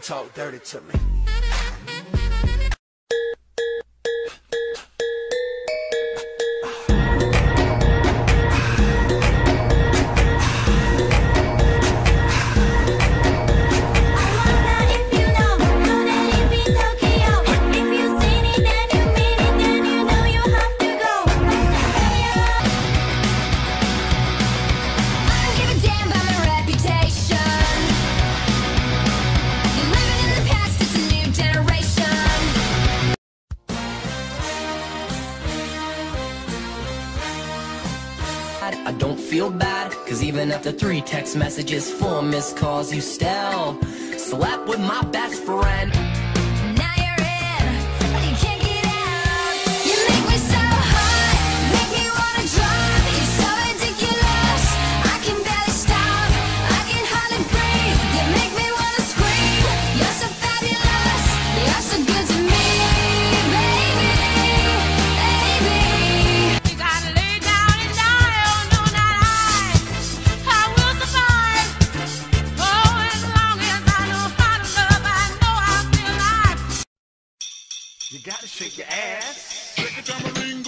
Talk dirty to me. I don't feel bad, cause even after three text messages, four missed calls, you still slept with my best friend. You gotta shake your ass. Shake it, tambourine